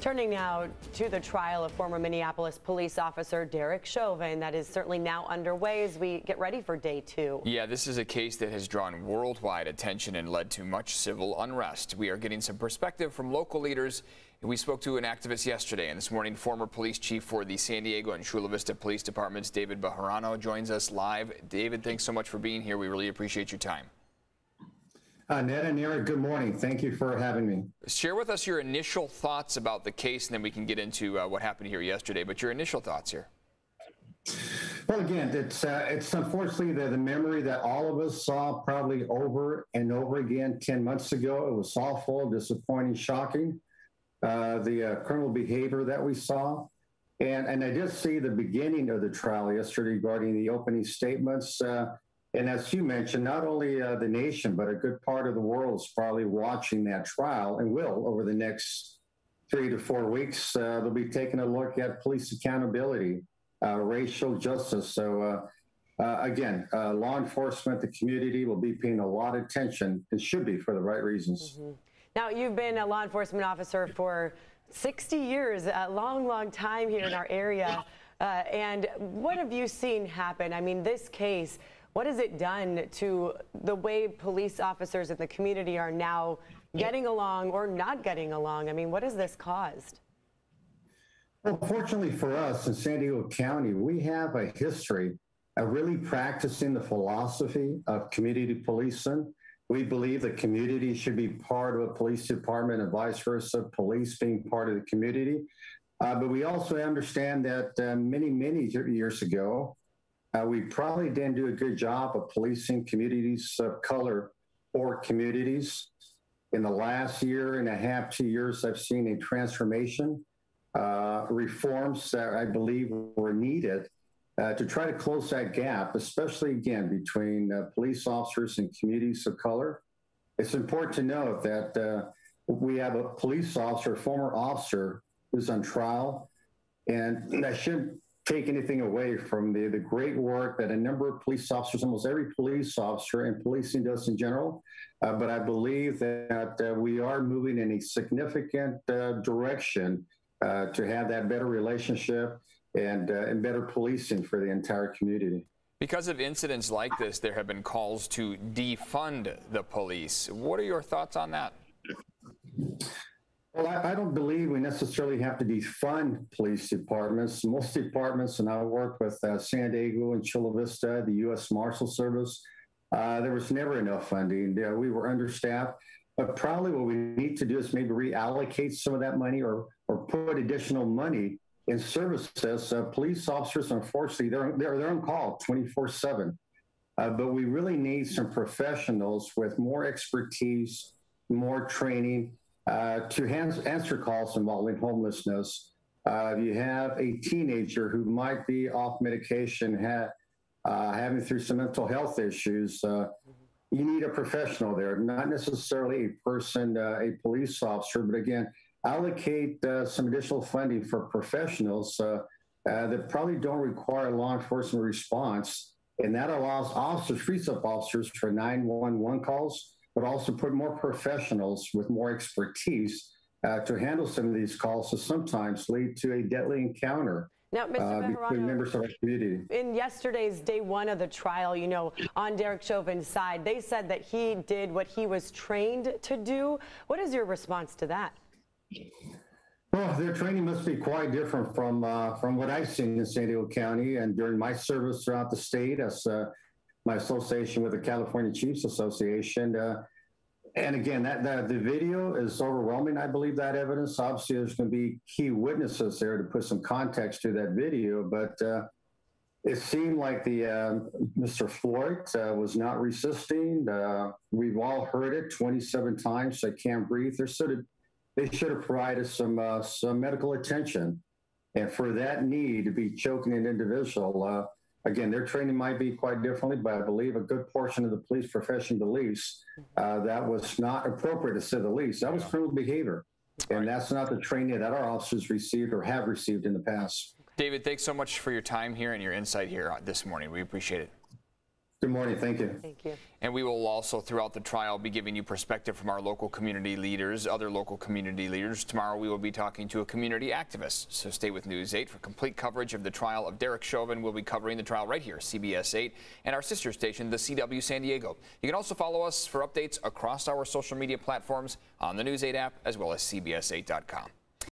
Turning now to the trial of former Minneapolis police officer Derek Chauvin, that is certainly now underway as we get ready for day two. Yeah, this is a case that has drawn worldwide attention and led to much civil unrest. We are getting some perspective from local leaders. We spoke to an activist yesterday, and this morning, former police chief for the San Diego and Chula Vista Police Departments, David Bejarano, joins us live. David, thanks so much for being here. We really appreciate your time. Uh, Ned and Eric, good morning. Thank you for having me. Share with us your initial thoughts about the case, and then we can get into uh, what happened here yesterday. But your initial thoughts here. Well, again, it's uh, it's unfortunately the, the memory that all of us saw probably over and over again 10 months ago. It was awful, disappointing, shocking. Uh, the uh, criminal behavior that we saw. And, and I did see the beginning of the trial yesterday regarding the opening statements. And as you mentioned, not only uh, the nation, but a good part of the world is probably watching that trial and will over the next three to four weeks. Uh, they'll be taking a look at police accountability, uh, racial justice. So, uh, uh, again, uh, law enforcement, the community will be paying a lot of attention and should be for the right reasons. Mm-hmm. Now, you've been a law enforcement officer for 60 years, a long, long time here in our area. and what have you seen happen? I mean, this case what has it done to the way police officers in the community are now getting along or not getting along? I mean, what has this caused? Well, fortunately for us in San Diego County, we have a history of really practicing the philosophy of community policing. We believe the community should be part of a police department and vice versa, police being part of the community. Uh, but we also understand that uh, many, many years ago, uh, we probably didn't do a good job of policing communities of color or communities. In the last year and a half, two years, I've seen a transformation, uh, reforms that I believe were needed uh, to try to close that gap, especially again between uh, police officers and communities of color. It's important to note that uh, we have a police officer, former officer, who's on trial, and that should take anything away from the, the great work that a number of police officers, almost every police officer and policing does in general. Uh, but I believe that uh, we are moving in a significant uh, direction uh, to have that better relationship and, uh, and better policing for the entire community. Because of incidents like this, there have been calls to defund the police. What are your thoughts on that? Well, I, I, don't believe we necessarily have to defund police departments. Most departments, and I worked with uh, San Diego and Chula Vista, the U.S. Marshal Service, uh, there was never enough funding. We were understaffed. But probably what we need to do is maybe reallocate some of that money or, or put additional money in services. Uh, police officers, unfortunately, they're, they're, they're on call 24 7. Uh, but we really need some professionals with more expertise, more training, uh, to answer calls involving homelessness. Uh, you have a teenager who might be off medication, ha- uh, having through some mental health issues. Uh, you need a professional there, not necessarily a person, uh, a police officer, but again, allocate some additional funding for professionals that probably don't require law enforcement response. And that allows officers, up officers for 911 calls but also put more professionals with more expertise uh, to handle some of these calls to sometimes lead to a deadly encounter. Now, Mr. Uh, between members of our community. In yesterday's day one of the trial, you know, on Derek Chauvin's side, they said that he did what he was trained to do. What is your response to that? Well, their training must be quite different from uh, from what I've seen in San Diego County and during my service throughout the state as uh, my association with the California Chiefs Association. Uh, and again, that, that the video is overwhelming. I believe that evidence. Obviously, there's going to be key witnesses there to put some context to that video, but uh, it seemed like the uh, Mr. Floyd was not resisting. Uh, we've all heard it 27 times. I can't breathe. They should have they should have provided some uh, some medical attention, and for that need to be choking an individual uh, again, their training might be quite differently, but I believe a good portion of the police profession believes uh, that was not appropriate to say the least. That was criminal behavior. And that's not the training that our officers received or have received in the past. David, thanks so much for your time here and your insight here this morning. We appreciate it. Good morning. Thank you. Thank you. And we will also, throughout the trial, be giving you perspective from our local community leaders, other local community leaders. Tomorrow, we will be talking to a community activist. So stay with News 8 for complete coverage of the trial of Derek Chauvin. We'll be covering the trial right here, CBS 8, and our sister station, the CW San Diego. You can also follow us for updates across our social media platforms on the News 8 app, as well as CBS8.com.